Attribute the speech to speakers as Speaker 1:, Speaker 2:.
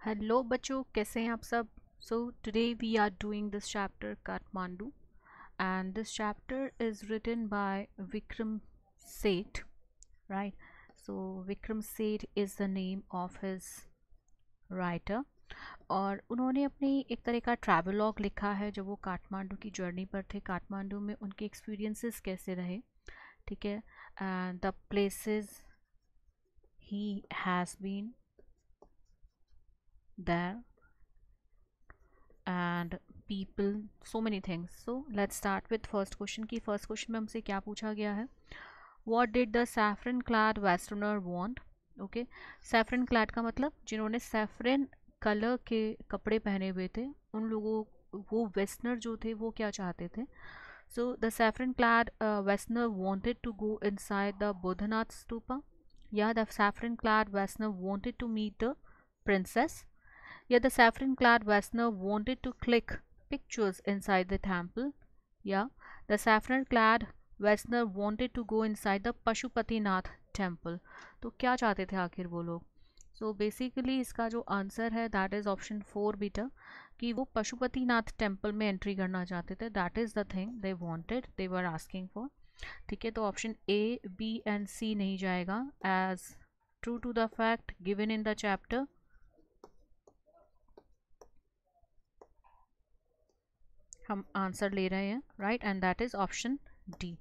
Speaker 1: Hello बच्चों, कैसे हैं आप सब? So today we are doing this chapter Kathmandu and this chapter is written by Vikram Seth right so Vikram Seth is the name of his writer और उन्होंने अपनी एक तरह का ट्रैवलॉग लिखा है, जब वो काठमांडू की जर्नी पर थे। काठमांडू में उनके एक्सपीरियंसेस कैसे रहे, ठीक है? And the places he has been there. And people, so many things. So, let's start with first question की first question में हमसे क्या पूछा गया है what did the saffron clad westerner want? Okay saffron clad का मतलब जिन्होंने सैफरन कलर के कपड़े पहने हुए थे उन लोगों वो वेस्टनर जो थे वो क्या चाहते थे so the saffron clad westerner wanted to go inside the Boudhanath stupa या the saffron clad westerner wanted to meet the princess Yet the saffron clad Vaisnav wanted to click pictures inside the temple. Yeah, the saffron clad Vaisnav wanted to go inside the Pashupatinath temple. तो क्या चाहते थे आखिर वो लोग सो so basically इसका जो answer है दैट इज़ ऑप्शन फोर बीटा कि वो पशुपतिनाथ टेंपल में एंट्री करना चाहते थे that is the thing they wanted they were asking for ठीक है तो option A B and C नहीं जाएगा as true to the fact given in the chapter हम आंसर ले रहे हैं right and that is option D